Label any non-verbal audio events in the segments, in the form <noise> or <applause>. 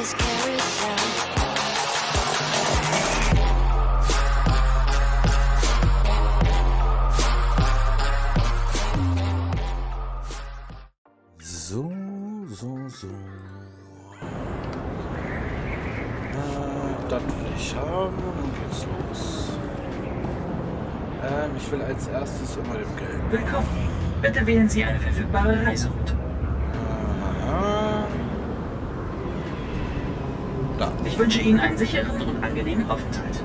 So, so, so. Äh, das will ich haben. Nun geht's los. Ähm, ich will als erstes immer dem Geld. Willkommen. Bitte wählen Sie eine verfügbare Reiseroute. Aha. Da. Ich wünsche Ihnen einen sicheren und angenehmen Aufenthalt.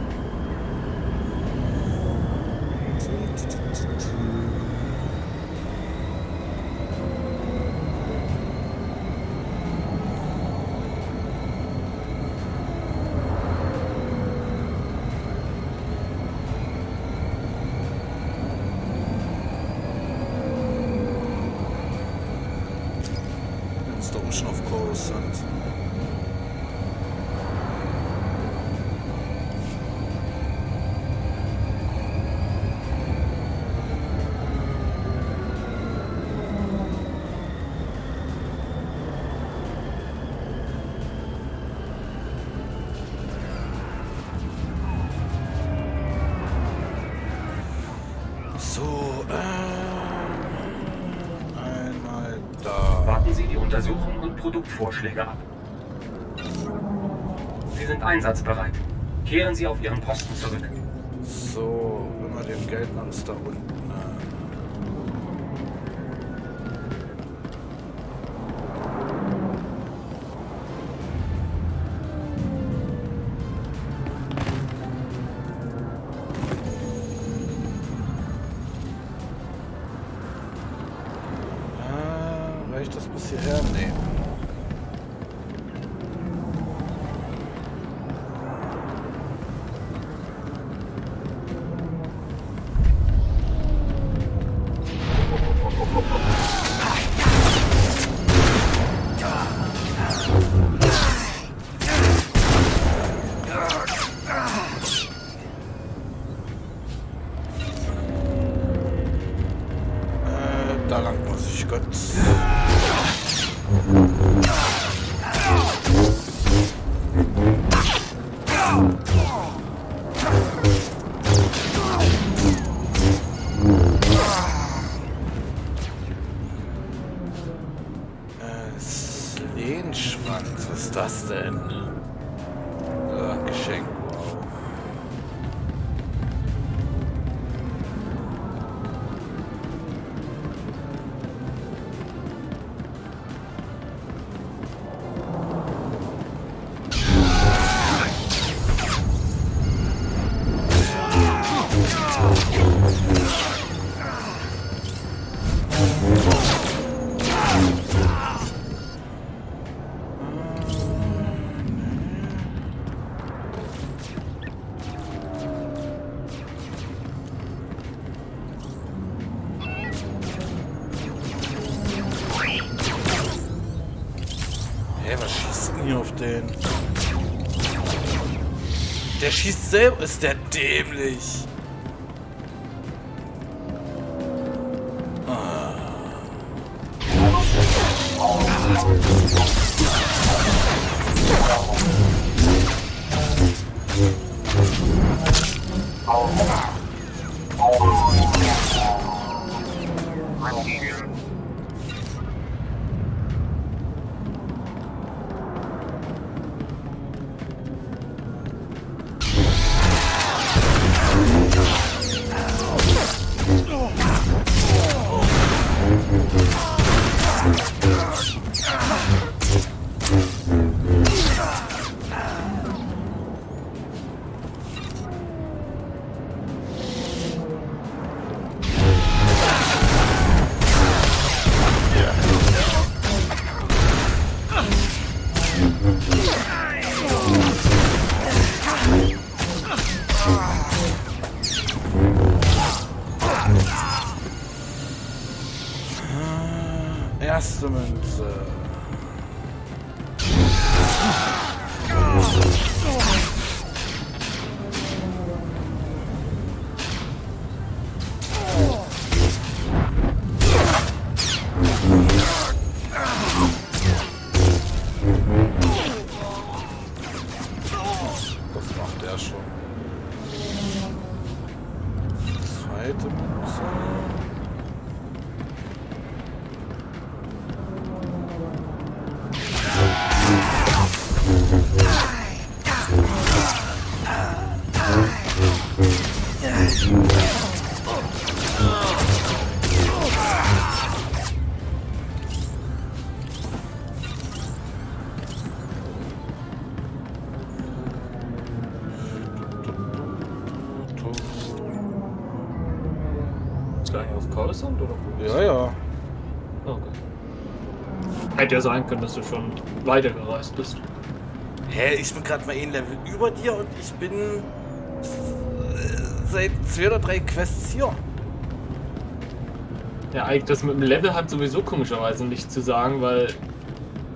Einsatzbereit. Kehren Sie auf Ihren Posten zurück. So, immer dem Geldmanns da unten. Hä, was schießt denn hier auf den? Der schießt selber. Ist der dämlich? Ja sein können, dass du schon weitergereist bist. Hä, ich bin gerade mal ein Level über dir und ich bin äh, seit zwei oder drei Quests hier. Ja, eigentlich das mit dem Level hat sowieso komischerweise nichts zu sagen, weil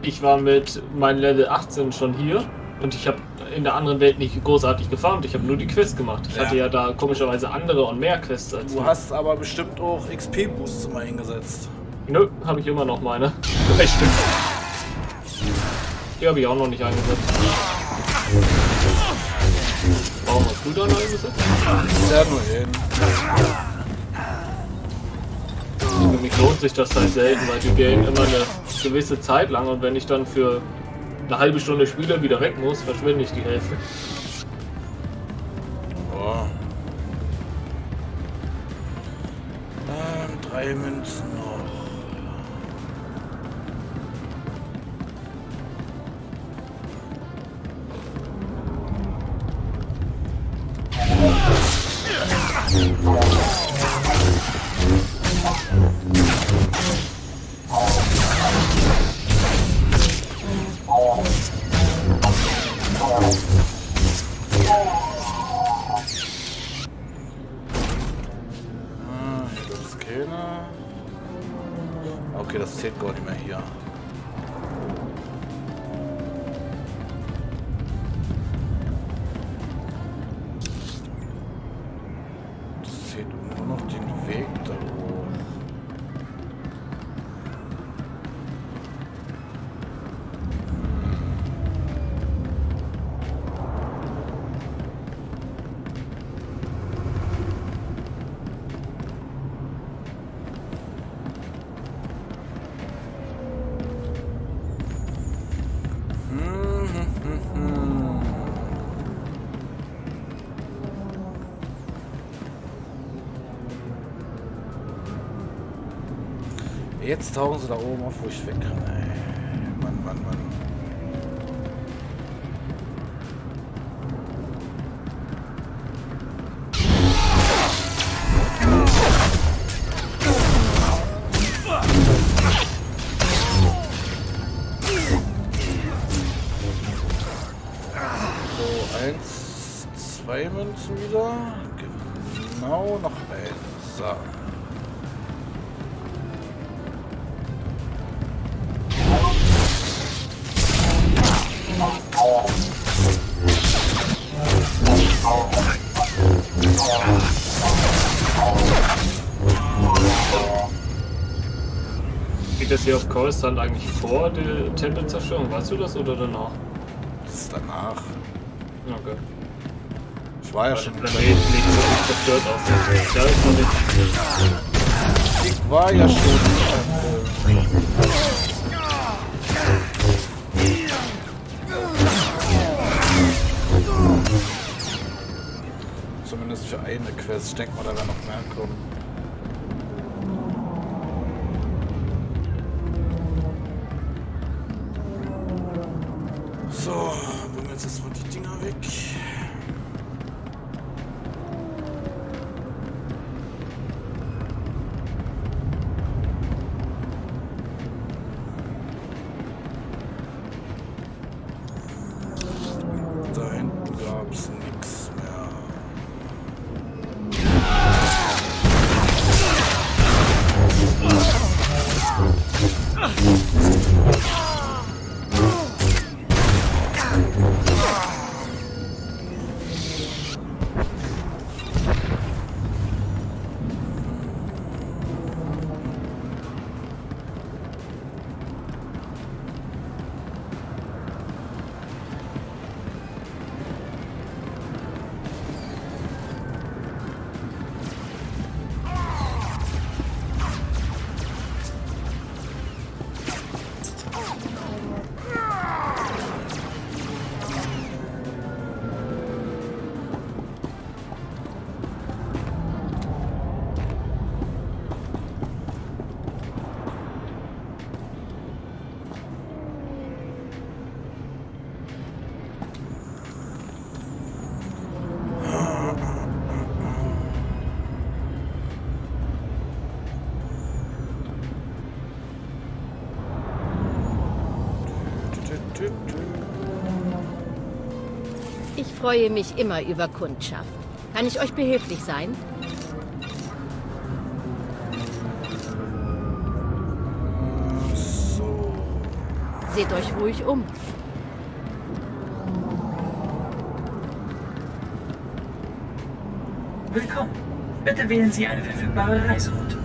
ich war mit meinem Level 18 schon hier und ich habe in der anderen Welt nicht großartig gefarmt. Ich habe nur die Quest gemacht. Ich Ja. hatte ja da komischerweise andere und mehr Quests als Du hast aber bestimmt auch XP-Boosts immer eingesetzt. Nö, habe ich immer noch meine. <laughs> Stück. Die habe ich auch noch nicht eingesetzt. Warum hast du dann eingesetzt? Sehr nur hin. Für mich lohnt sich das halt selten, weil die gehen immer eine gewisse Zeit lang und wenn ich dann für eine halbe Stunde spiele wieder weg muss, verschwinde ich die Hälfte. Boah. Ähm, drei Münzen Jetzt tauchen sie da oben auf, wo ich weg. Geht das hier auf Coruscant eigentlich vor der Tempelzerstörung? Weißt du das oder danach? Das ist danach. Okay. Ich war ja Weil schon. der Planet nicht so zerstört aus. Ja, ich noch nicht. Ich war ja schon. Zumindest für eine Quest. Ich denke mal, da werden noch mehr kommen. Jetzt erstmal die Dinger weg. Freue mich immer über Kundschaft. Kann ich euch behilflich sein? So. Seht euch ruhig um. Willkommen. Bitte wählen Sie eine verfügbare Reiseroute.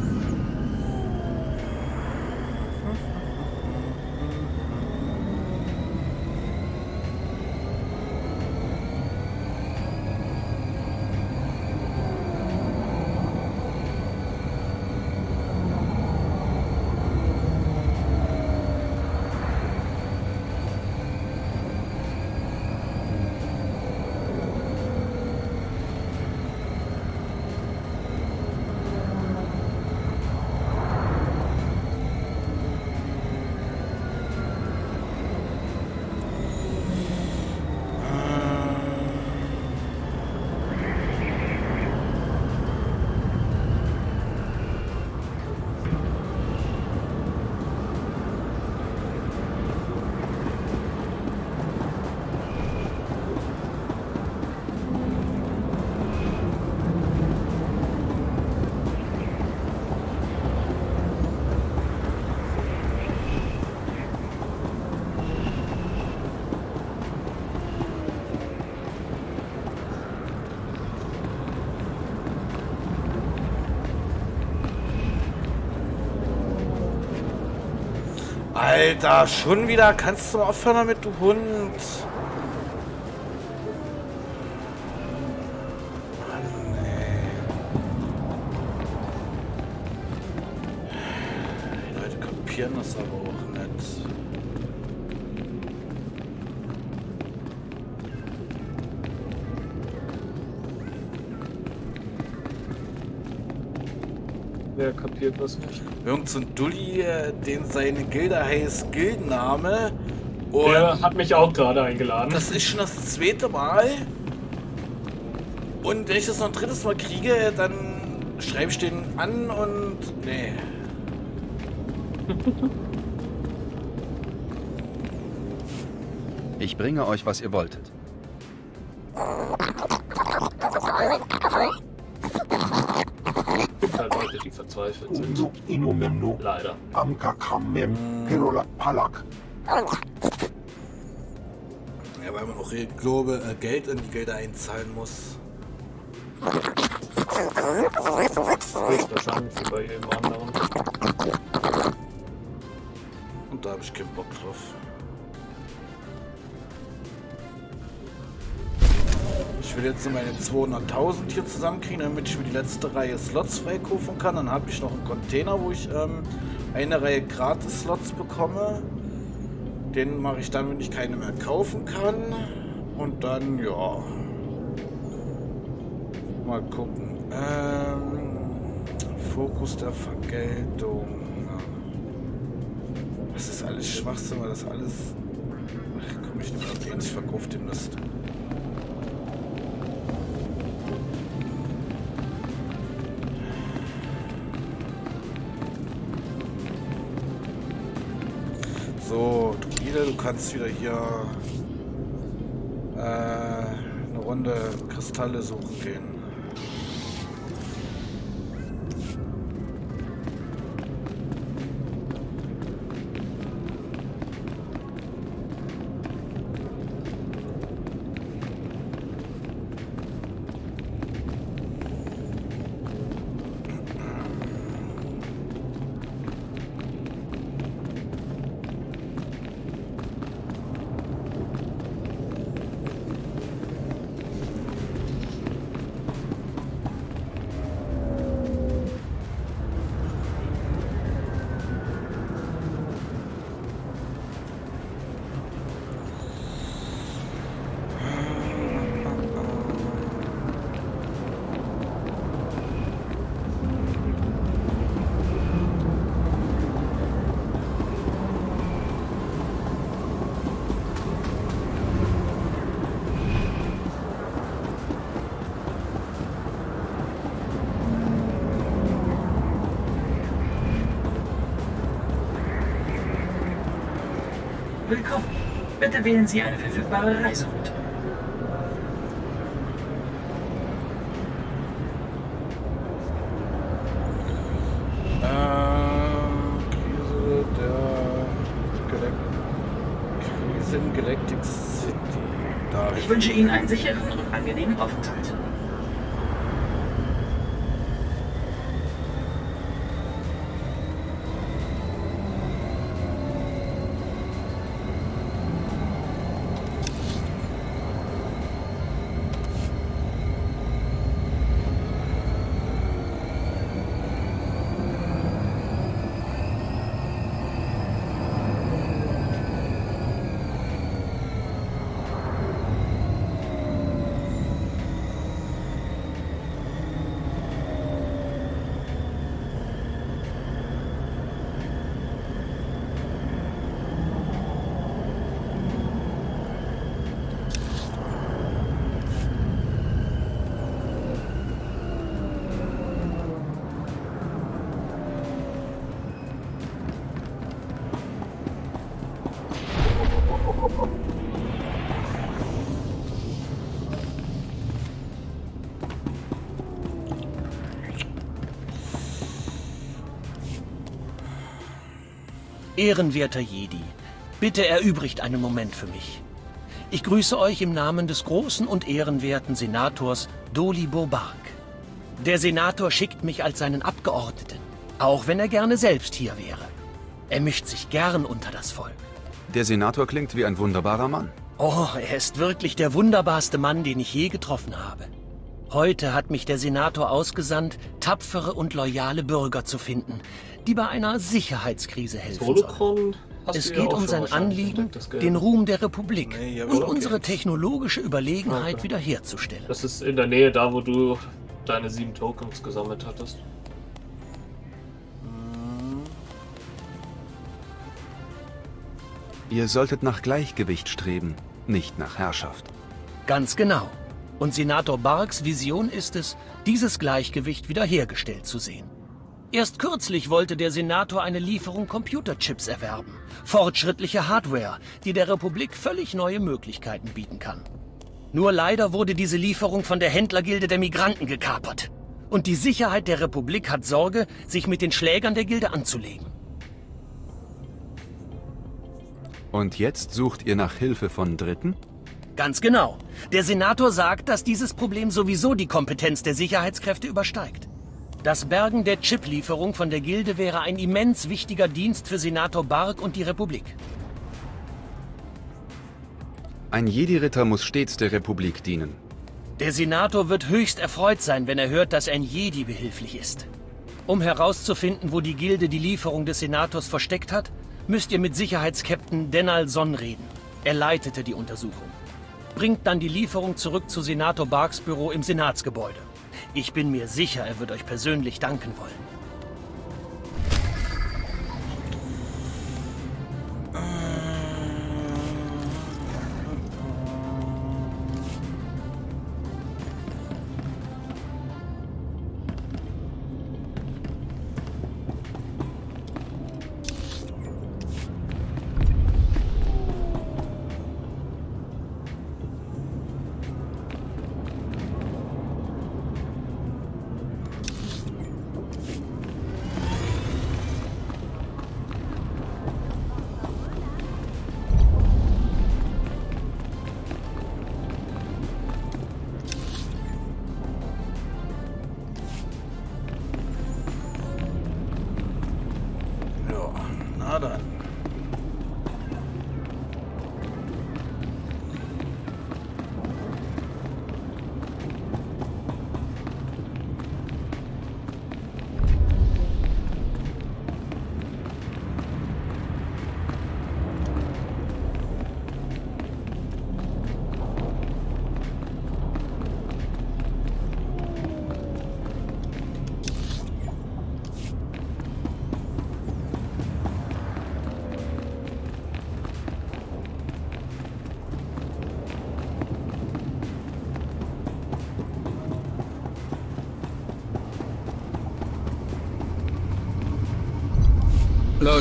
Alter, schon wieder? Kannst du aufhören damit, du Hund? Kapiert was nicht? Irgend so ein Dulli, äh, den seine Gilde heißt Gildenname. Und Der hat mich auch gerade eingeladen. das ist schon das zweite Mal. Und wenn ich das noch ein drittes Mal kriege, dann schreibe ich den an und. Nee. Ich bringe euch, was ihr wolltet. Leider. amkakamem pelolak palak. Ja, weil man auch glaube, äh, Geld in die Gelder einzahlen muss. Höchstwahrscheinlich wie bei jedem anderen. Und da habe ich keinen Bock drauf. Ich will jetzt meine 200.000 hier zusammenkriegen, damit ich mir die letzte Reihe Slots freikaufen kann. Dann habe ich noch einen Container, wo ich ähm, eine Reihe Gratis-Slots bekomme. Den mache ich dann, wenn ich keine mehr kaufen kann. Und dann, ja. Mal gucken. Ähm, Fokus der Vergeltung. Das ist alles Schwachsinn, weil das alles. Ach komm, ich nehme den, ich verkaufe den Mist. Kannst wieder hier äh, eine Runde Kristalle suchen gehen. Willkommen. Bitte wählen Sie eine verfügbare Reiseroute. Ich wünsche Ihnen einen sicheren und angenehmen Aufenthalt. Ehrenwerter Jedi, bitte erübrigt einen Moment für mich. Ich grüße euch im Namen des großen und ehrenwerten Senators Doli Bobark. Der Senator schickt mich als seinen Abgeordneten, auch wenn er gerne selbst hier wäre. Er mischt sich gern unter das Volk. Der Senator klingt wie ein wunderbarer Mann. Oh, er ist wirklich der wunderbarste Mann, den ich je getroffen habe. Heute hat mich der Senator ausgesandt, tapfere und loyale Bürger zu finden, die bei einer Sicherheitskrise helfen sollen. Es geht um sein Anliegen, den Ruhm der Republik Nee, ja, und okay. unsere technologische Überlegenheit Okay. wiederherzustellen. Das ist in der Nähe da, wo du deine sieben Tokens gesammelt hattest. Ihr solltet nach Gleichgewicht streben, nicht nach Herrschaft. Ganz genau. Und Senator Barks Vision ist es, dieses Gleichgewicht wiederhergestellt zu sehen. Erst kürzlich wollte der Senator eine Lieferung Computerchips erwerben. Fortschrittliche Hardware, die der Republik völlig neue Möglichkeiten bieten kann. Nur leider wurde diese Lieferung von der Händlergilde der Migranten gekapert. Und die Sicherheit der Republik hat Sorge, sich mit den Schlägern der Gilde anzulegen. Und jetzt sucht ihr nach Hilfe von Dritten? Ganz genau. Der Senator sagt, dass dieses Problem sowieso die Kompetenz der Sicherheitskräfte übersteigt. Das Bergen der Chip-Lieferung von der Gilde wäre ein immens wichtiger Dienst für Senator Bark und die Republik. Ein Jedi-Ritter muss stets der Republik dienen. Der Senator wird höchst erfreut sein, wenn er hört, dass ein Jedi behilflich ist. Um herauszufinden, wo die Gilde die Lieferung des Senators versteckt hat, müsst ihr mit Sicherheitskapitän Denal Son reden. Er leitete die Untersuchung. Bringt dann die Lieferung zurück zu Senator Barks Büro im Senatsgebäude. Ich bin mir sicher, er wird euch persönlich danken wollen.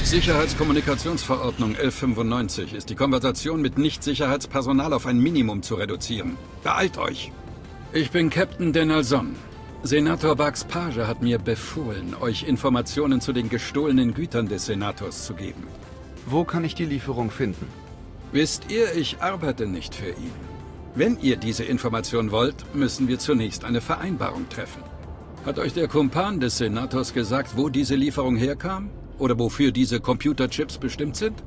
Laut Sicherheitskommunikationsverordnung 1195 ist die Konversation mit Nicht-Sicherheitspersonal auf ein Minimum zu reduzieren. Beeilt euch! Ich bin Captain Denalson. Senator Bugs Page hat mir befohlen, euch Informationen zu den gestohlenen Gütern des Senators zu geben. Wo kann ich die Lieferung finden? Wisst ihr, ich arbeite nicht für ihn. Wenn ihr diese Information wollt, müssen wir zunächst eine Vereinbarung treffen. Hat euch der Kumpan des Senators gesagt, wo diese Lieferung herkam? Oder wofür diese Computerchips bestimmt sind?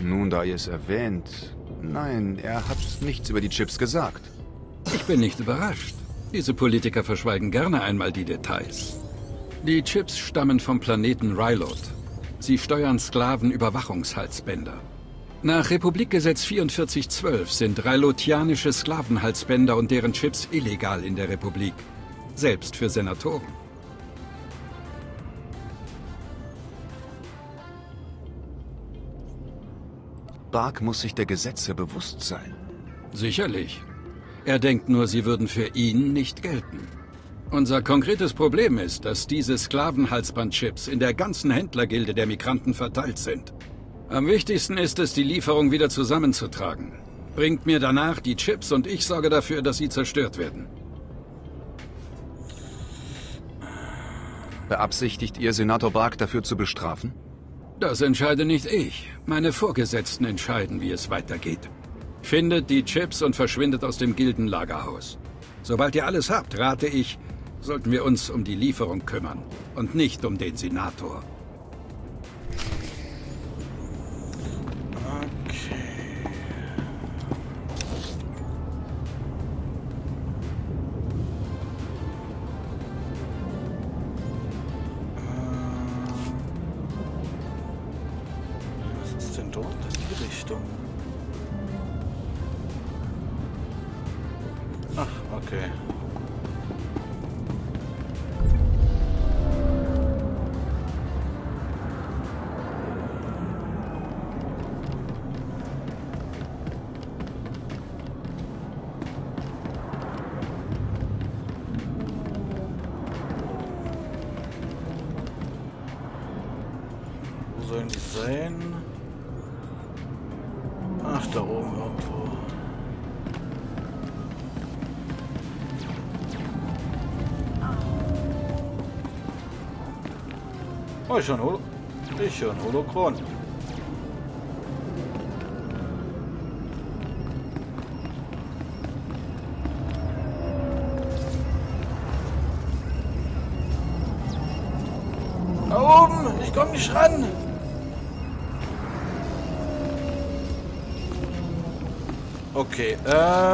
Nun, da ihr es erwähnt... Nein, er hat nichts über die Chips gesagt. Ich bin nicht überrascht. Diese Politiker verschweigen gerne einmal die Details. Die Chips stammen vom Planeten Rylot. Sie steuern Sklavenüberwachungshalsbänder. Nach Republikgesetz 4412 sind rylotianische Sklavenhalsbänder und deren Chips illegal in der Republik. Selbst für Senatoren. Bark muss sich der Gesetze bewusst sein. Sicherlich. Er denkt nur, sie würden für ihn nicht gelten. Unser konkretes Problem ist, dass diese Sklavenhalsbandchips in der ganzen Händlergilde der Migranten verteilt sind. Am wichtigsten ist es, die Lieferung wieder zusammenzutragen. Bringt mir danach die Chips und ich sorge dafür, dass sie zerstört werden. Beabsichtigt ihr, Senator Bark dafür zu bestrafen? Das entscheide nicht ich. Meine Vorgesetzten entscheiden, wie es weitergeht. Findet die Chips und verschwindet aus dem Gildenlagerhaus. Sobald ihr alles habt, rate ich, sollten wir uns um die Lieferung kümmern und nicht um den Senator. Richtung? Ach, okay. Oh, ein, Holo höre ein Holokron. Da oben! Ich komme nicht ran! Okay, ähm...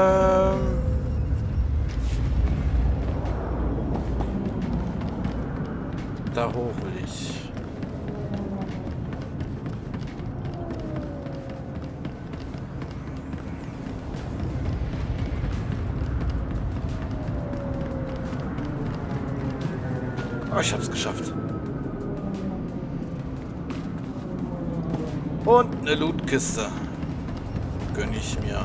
Lootkiste. Gönn ich mir.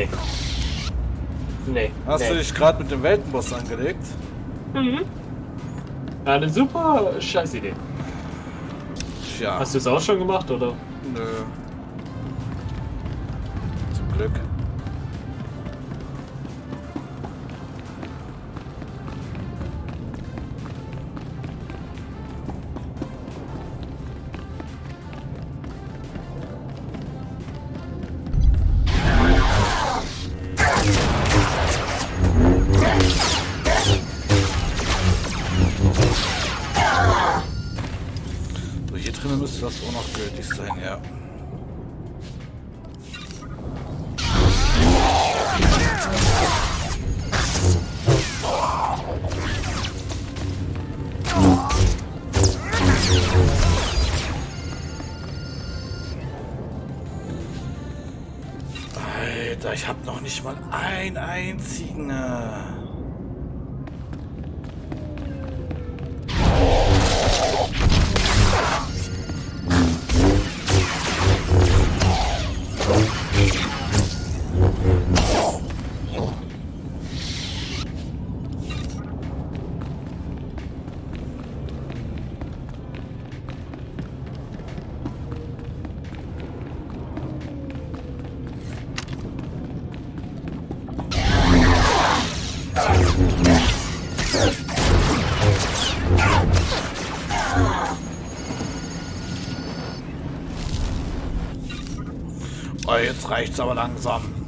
Nee. Nee. Hast nee. du dich gerade mit dem Weltenboss angelegt? Eine super scheiß Idee. Tja, Hast du es auch schon gemacht, oder? nö. Zum Glück. Jetzt reicht's aber langsam.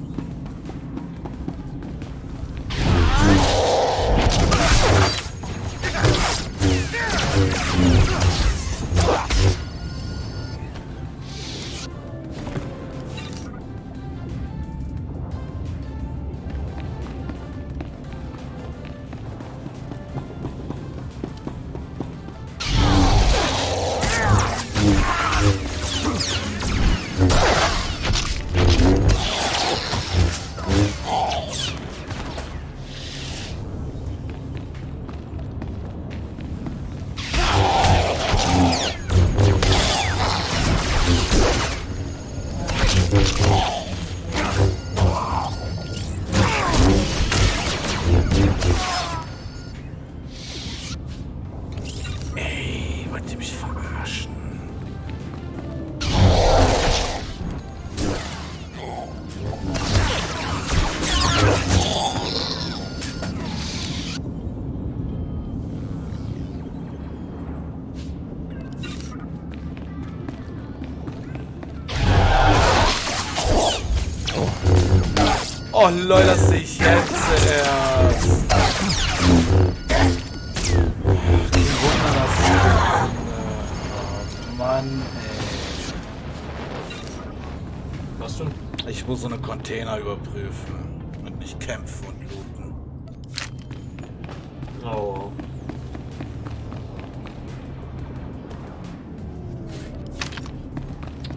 Leute, das ich jetzt erst. Kein Wunder, dass ich finde. Oh Mann, Was du? ey. Ich muss so eine Container überprüfen. Und nicht kämpfen und looten. Oh.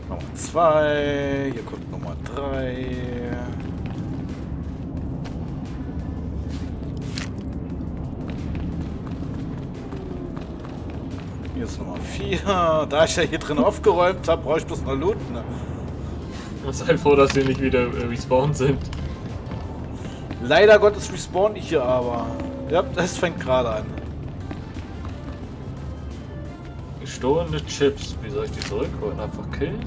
Nummer 2. Hier kommt Nummer 3. ist Nummer 4. Da ich ja hier drin aufgeräumt habe, brauche ich bloß noch looten. Ne? Sei froh, dass wir nicht wieder äh, respawned sind. Leider Gottes respawn ich hier aber. Ja, das fängt gerade an. Gestohlene Chips. Wie soll ich die zurückholen? Einfach killen?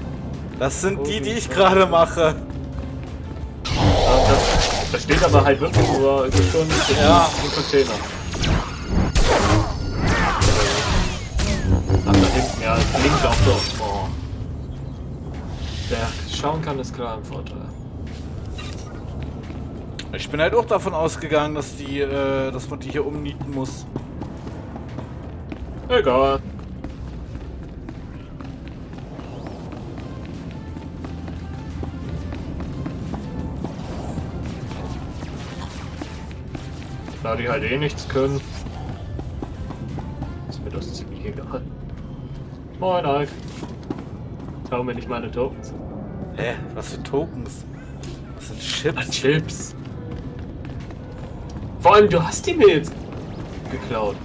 Das sind die, die ich gerade mache. Ah, da steht aber halt wirklich nur gestohlene Chips Ja. im Container. Blinkt auch so. Oh. Wer schauen kann, ist klar ein Vorteil. Ich bin halt auch davon ausgegangen, dass die, äh, dass man die hier umnieten muss. Egal. Da die halt eh nichts können, Moin, Ike. Schau mir nicht meine Tokens. Hä? Was für Tokens? Das sind Ah, Chips. Chips. Vor allem, du hast die mir jetzt geklaut.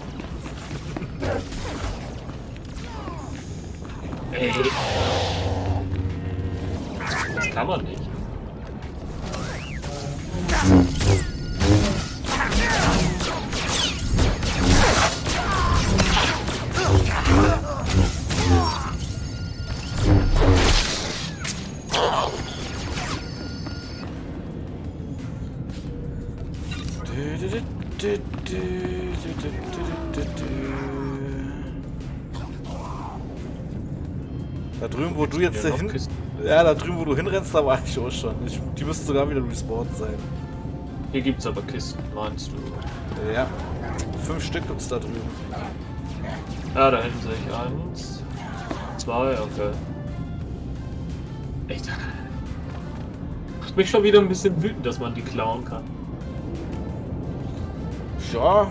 Drüben, wo du jetzt hin... Kisten. Ja, da drüben, wo du hinrennst, da war ich auch schon. Ich, die müssten sogar wieder respawned sein. Hier gibt's aber Kisten, meinst du? Ja. Fünf Stück gibt's da drüben. Ja, da hinten sehe ich eins. Zwei, okay. Echt? Macht mich schon wieder ein bisschen wütend, dass man die klauen kann. Ja.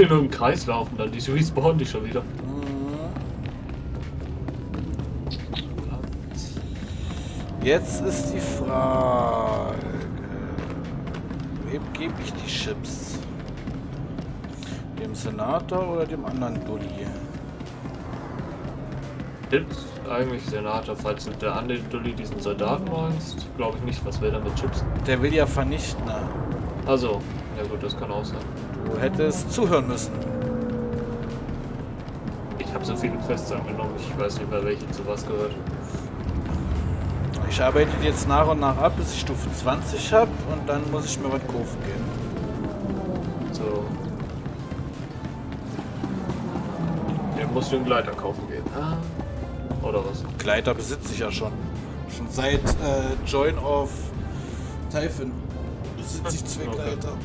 Hier nur im Kreis laufen, dann die respawnen die schon wieder. Jetzt ist die Frage. Wem gebe ich die Chips? Dem Senator oder dem anderen Dulli? Tipps eigentlich Senator, falls du der andere Dulli diesen Soldaten meinst. Glaube ich nicht, was will er mit Chips? Der will ja vernichten. ne? Also, ja gut, das kann auch sein. Du hättest zuhören müssen. Ich habe so viele Quests angenommen, ich weiß nicht mehr, welche zu was gehört. Ich arbeite jetzt nach und nach ab, bis ich Stufe 20 habe und dann muss ich mir was kaufen gehen. So. Den musst du einen Gleiter kaufen gehen. Ah. Oder was? Gleiter besitze ich ja schon. Schon seit äh, Join of Typhon besitze ich zwei Okay. Gleiter.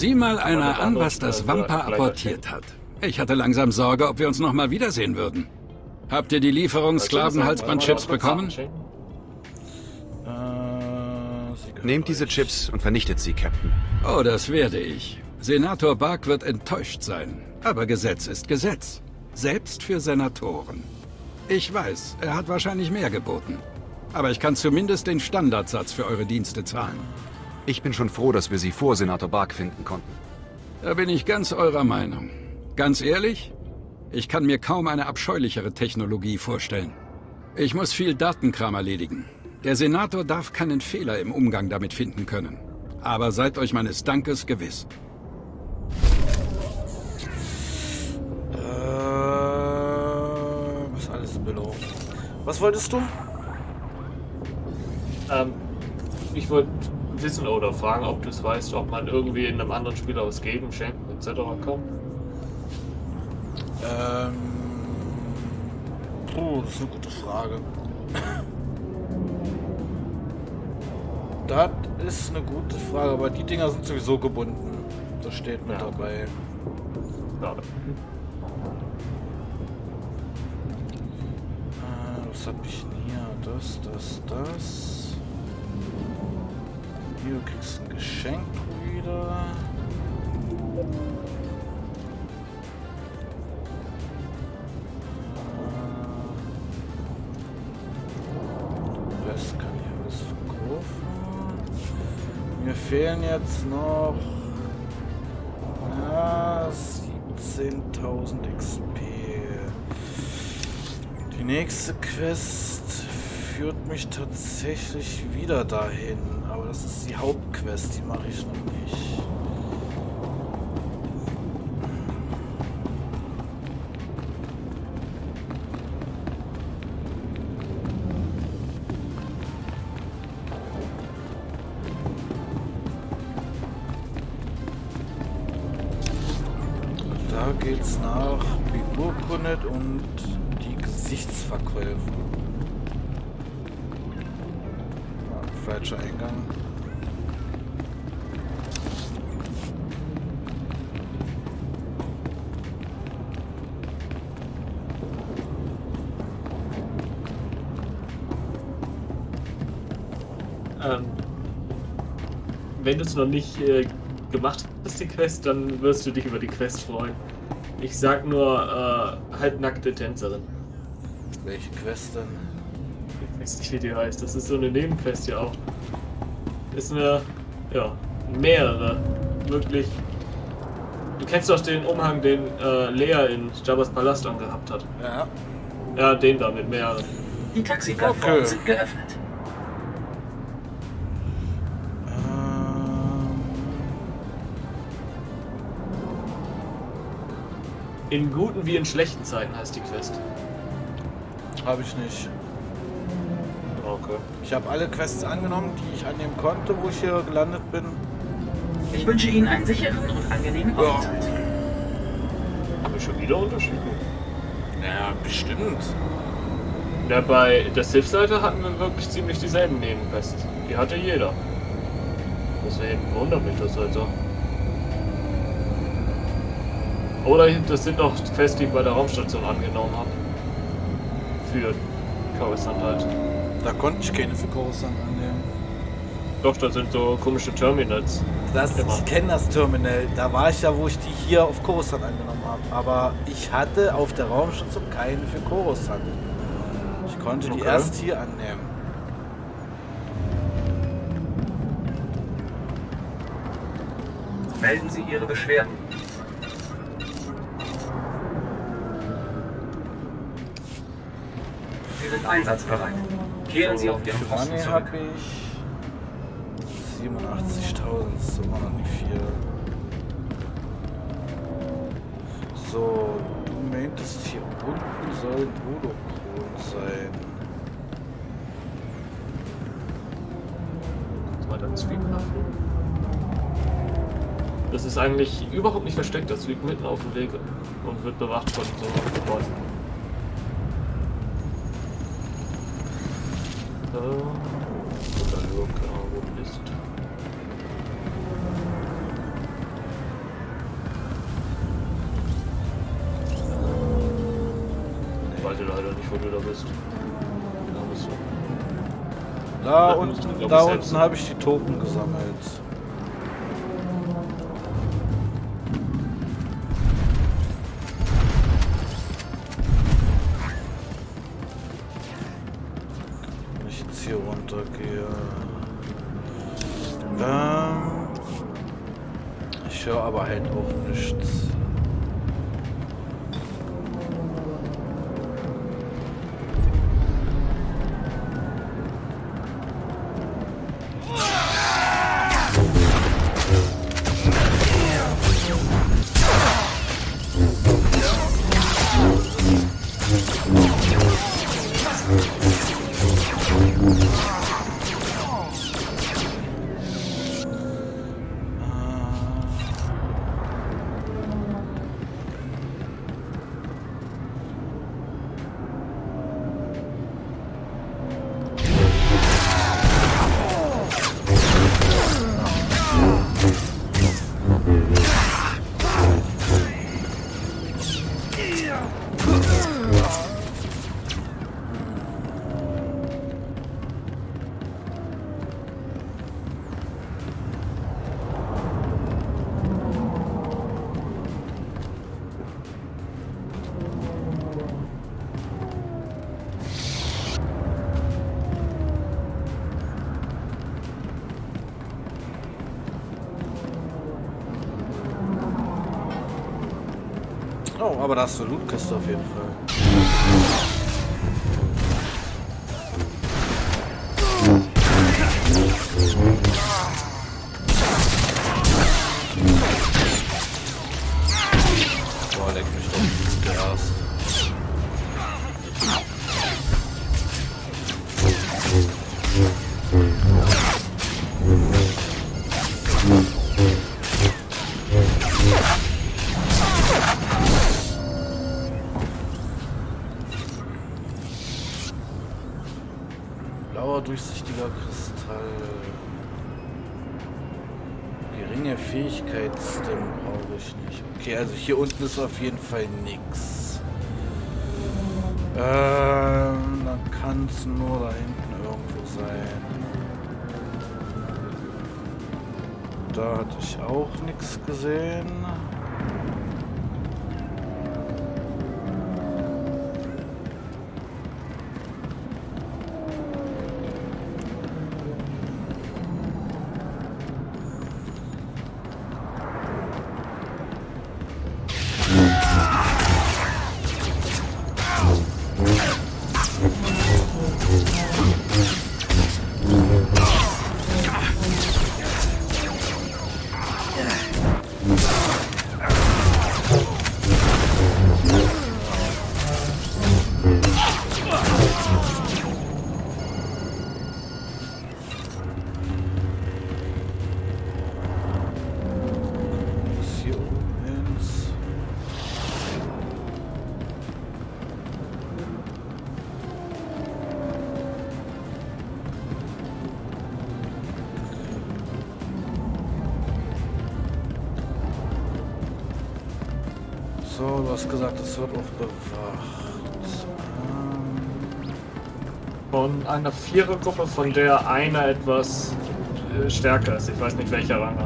Sieh mal einer an, was das Wampa apportiert hat. Ich hatte langsam Sorge, ob wir uns noch mal wiedersehen würden. Habt ihr die Lieferung Sklavenhalsbandchips bekommen? Äh, Nehmt diese. Chips und vernichtet sie, Captain. Oh, das werde ich. Senator Bark wird enttäuscht sein. Aber Gesetz ist Gesetz. Selbst für Senatoren. Ich weiß, er hat wahrscheinlich mehr geboten. Aber ich kann zumindest den Standardsatz für eure Dienste zahlen. Ich bin schon froh, dass wir sie vor Senator Bark finden konnten. Da bin ich ganz eurer Meinung. Ganz ehrlich, ich kann mir kaum eine abscheulichere Technologie vorstellen. Ich muss viel Datenkram erledigen. Der Senator darf keinen Fehler im Umgang damit finden können. Aber seid euch meines Dankes gewiss. Äh, was alles Belohnung. Was wolltest du? Ähm, ich wollte wissen oder fragen, ob du es weißt, ob man irgendwie in einem anderen Spieler was geben, schenken etc. kann. Ähm, Puh, das ist eine gute Frage. Das ist eine gute Frage, aber die Dinger sind sowieso gebunden. Das steht mit Ja. dabei. Ja. Äh, was hab ich denn hier? Das, das, das. Hier, du ein Geschenk wieder. Äh, Das kann ich alles verkaufen. Mir fehlen jetzt noch ja, 17.000 XP. Die nächste Quest mich tatsächlich wieder dahin, aber das ist die Hauptquest, die mache ich noch nicht. Da geht's nach beurkundet und die Gesichtsverkäufe. Falscher Eingang. Ähm, wenn du es noch nicht äh, gemacht hast, die Quest, dann wirst du dich über die Quest freuen. Ich sag nur äh, halbnackte Tänzerin. Welche Quest denn? Ich weiß nicht, wie die heißt. Das ist so eine Nebenquest ja auch. Ist eine, ja, mehrere. Wirklich. Du kennst doch den Umhang, den äh, Lea in Jabba's Palast angehabt hat. Ja. Ja, den da mit mehreren. Die Taxiplattformen Okay. sind geöffnet. Ähm, In guten wie in schlechten Zeiten heißt die Quest. habe ich nicht. Okay. Ich habe alle Quests angenommen, die ich annehmen konnte, wo ich hier gelandet bin. Ich wünsche Ihnen einen sicheren und angenehmen Ja. Aufenthalt. Haben wir schon wieder Unterschiede? Ja, bestimmt. Ja, bei der Sith-Seite hatten wir wirklich ziemlich dieselben Nebenquests. Die hatte jeder. Deswegen wundert mich das halt so. Oder das sind noch Quests, die ich bei der Raumstation angenommen habe. Für Coruscant halt. Da konnte ich keine für Coruscant annehmen. Doch, das sind so komische Terminals. Das, ich kenne das Terminal. Da war ich ja, wo ich die hier auf Coruscant angenommen habe. Aber ich hatte auf der Raumstation keinen für Coruscant. Ich konnte die Okay. erst hier annehmen. Melden Sie Ihre Beschwerden. Sind einsatzbereit. Kehren Sie auf Ihren Posten zurück. habe ich 87.000, das ist immer noch nicht viel. So, du meintest hier unten soll ein Holokron sein. Mal dann Sweep öffnen. Das ist eigentlich überhaupt nicht versteckt. Das liegt mitten auf dem Weg und wird bewacht von so einem da unten, da unten habe ich die Token gesammelt. Aber da hast du auf jeden Fall. Hier unten ist auf jeden Fall nix. Ähm, dann kann es nur da hinten irgendwo sein. Da hatte ich auch nichts gesehen. Hast gesagt, es wird auch bewacht. Von einer Vierergruppe, von der einer etwas äh, stärker ist. Ich weiß nicht, welcher Rang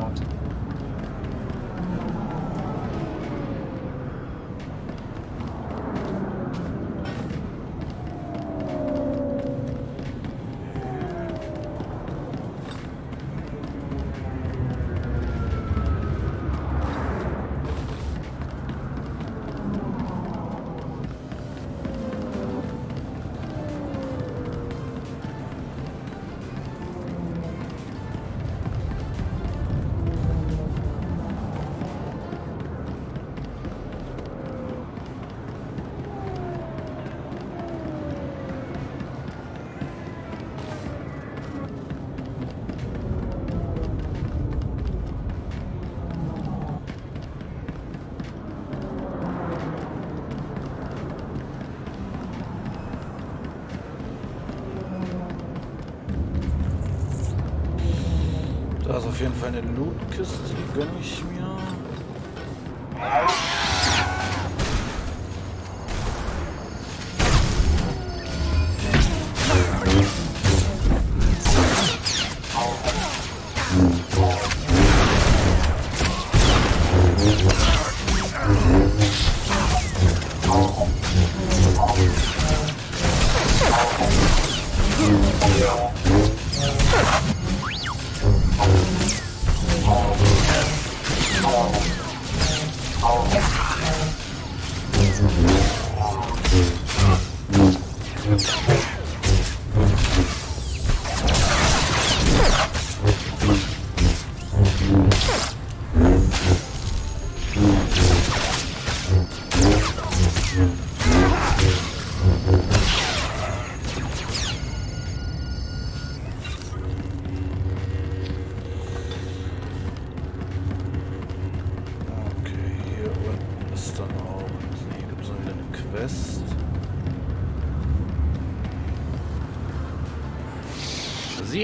eine Lootkiste, die gönne ich.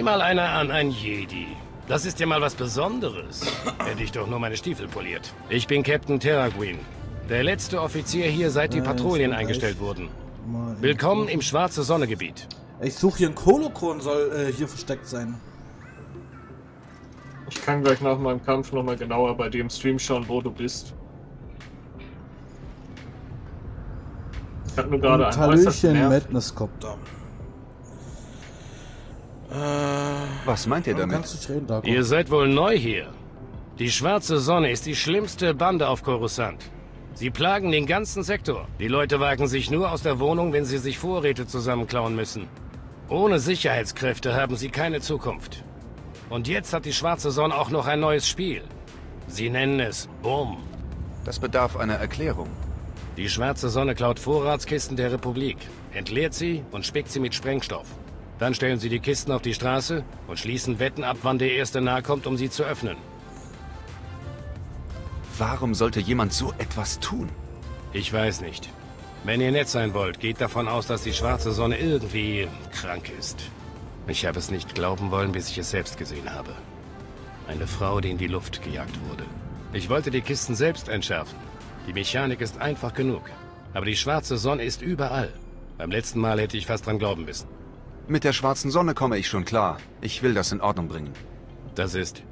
Sieh mal einer an, ein Jedi. Das ist ja mal was Besonderes. Hätte ich doch nur meine Stiefel poliert. Ich bin Captain Terraguin. Der letzte Offizier hier, seit die Patrouillen eingestellt wurden. Willkommen im Schwarze Sonnegebiet. Ich suche hier einen Kolokron, soll äh, hier versteckt sein. Ich kann gleich nach meinem Kampf nochmal genauer bei im Stream schauen, wo du bist. Ich habe nur gerade einen äußerst Madness Cop. Äh, Was meint ihr damit? Kannst du nicht reden, Darko? Ihr seid wohl neu hier. Die Schwarze Sonne ist die schlimmste Bande auf Coruscant. Sie plagen den ganzen Sektor. Die Leute wagen sich nur aus der Wohnung, wenn sie sich Vorräte zusammenklauen müssen. Ohne Sicherheitskräfte haben sie keine Zukunft. Und jetzt hat die Schwarze Sonne auch noch ein neues Spiel. Sie nennen es Bumm. Das bedarf einer Erklärung. Die Schwarze Sonne klaut Vorratskisten der Republik, entleert sie und spickt sie mit Sprengstoff. Dann stellen sie die Kisten auf die Straße und schließen Wetten ab, wann der Erste nahe kommt, um sie zu öffnen. Warum sollte jemand so etwas tun? Ich weiß nicht. Wenn ihr nett sein wollt, geht davon aus, dass die schwarze Sonne irgendwie krank ist. Ich habe es nicht glauben wollen, bis ich es selbst gesehen habe. Eine Frau, die in die Luft gejagt wurde. Ich wollte die Kisten selbst entschärfen. Die Mechanik ist einfach genug. Aber die schwarze Sonne ist überall. Beim letzten Mal hätte ich fast dran glauben müssen. Mit der schwarzen Sonne komme ich schon klar. Ich will das in Ordnung bringen. Das ist...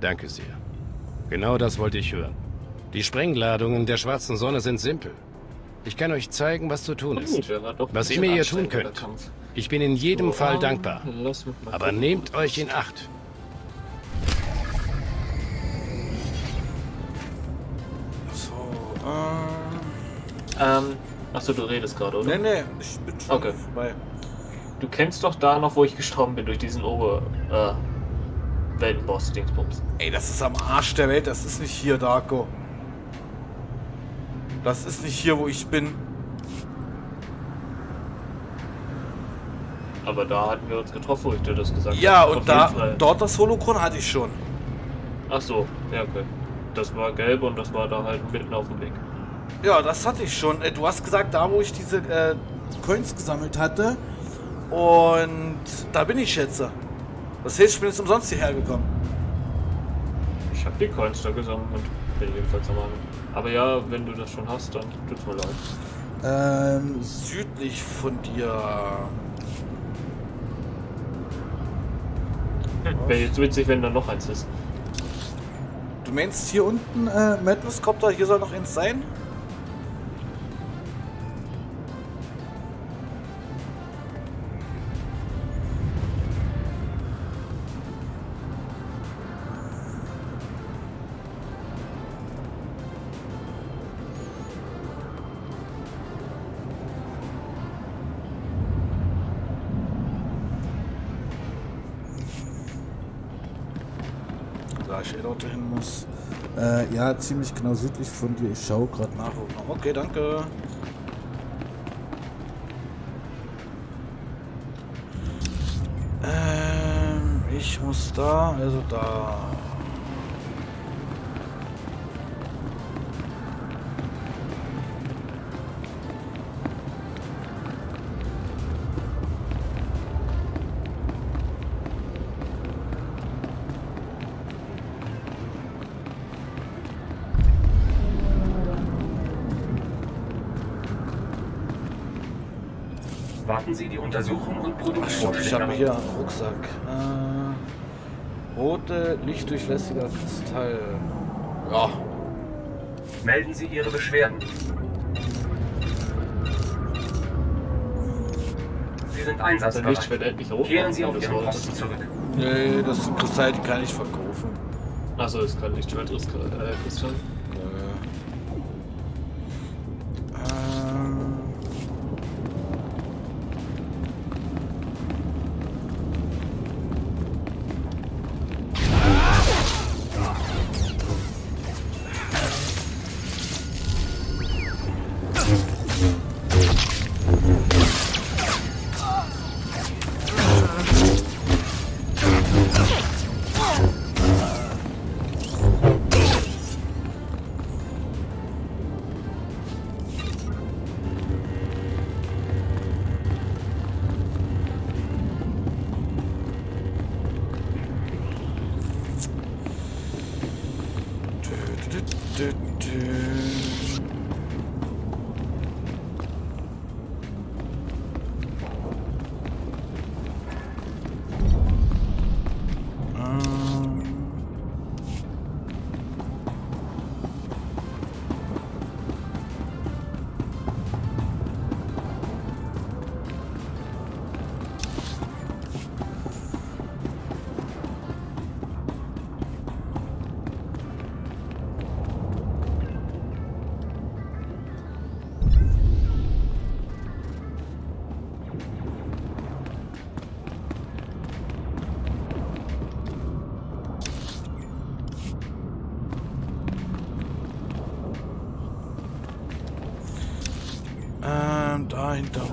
Danke sehr. Genau das wollte ich hören. Die Sprengladungen der schwarzen Sonne sind simpel. Ich kann euch zeigen, was zu tun ist. Was bisschen immer ihr tun könnt. Ich bin in jedem So, Fall ähm, dankbar. Aber nehmt euch in Acht. So, äh. Ähm, achso, du redest gerade, oder? Nee, nee, ich bin schon Okay. vorbei. Du kennst doch da noch, wo ich gestorben bin, durch diesen Ober... Äh, Weltenboss-Dingsbums. Ey, das ist am Arsch der Welt, das ist nicht hier, Darko. Das ist nicht hier, wo ich bin. Aber da hatten wir uns getroffen, wo ich dir das gesagt Ja, habe. und Auf da, dort das Holocron hatte ich schon. Ach so, ja, okay. Das war gelb und das war da halt mitten auf dem Weg. Ja, das hatte ich schon. Äh, Du hast gesagt, da wo ich diese äh, Coins gesammelt hatte. Und da bin ich jetzt. Das heißt, ich bin jetzt umsonst hierher gekommen. Ich habe die Coins da gesammelt und bin jedenfalls am Anfang. Aber ja, wenn du das schon hast, dann tut's mir leid. Ähm, südlich von dir. Wäre jetzt witzig, wenn da noch eins ist. Du meinst hier unten, äh, Madness Copter, hier soll noch eins sein? Ja, ziemlich genau südlich von dir. Ich schaue gerade nach. Okay, danke. Ähm, ich muss da, also da. Warten Sie die Untersuchung und stimmt, ich habe hier einen Rucksack. Äh, rote, lichtdurchlässiger Kristall. Ja, Melden Sie Ihre Beschwerden. Sie sind einsatzbereit. Kehren Sie auf Ihren Posten zurück. nee, das sind Kristall, die kann ich verkaufen. Achso, ist kein Lichtschwertkristall. Äh, Kristall.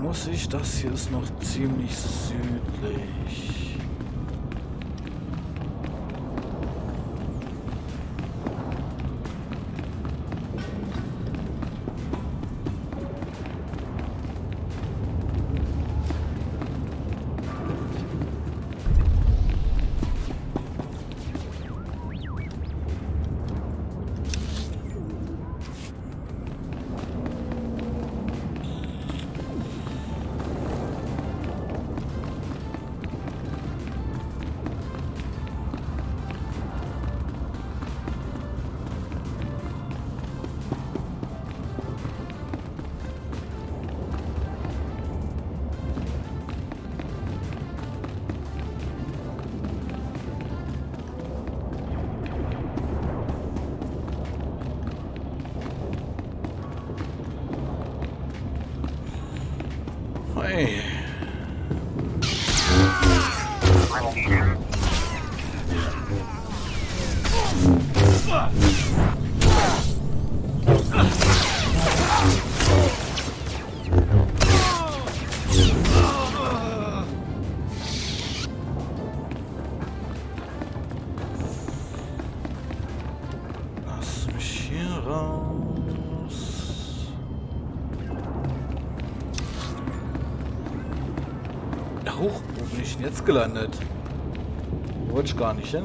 Muss ich. Das hier ist noch ziemlich südlich. Gelandet? Wo wollte ich gar nicht hin.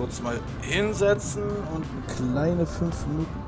Kurz mal hinsetzen und eine kleine 5 Minuten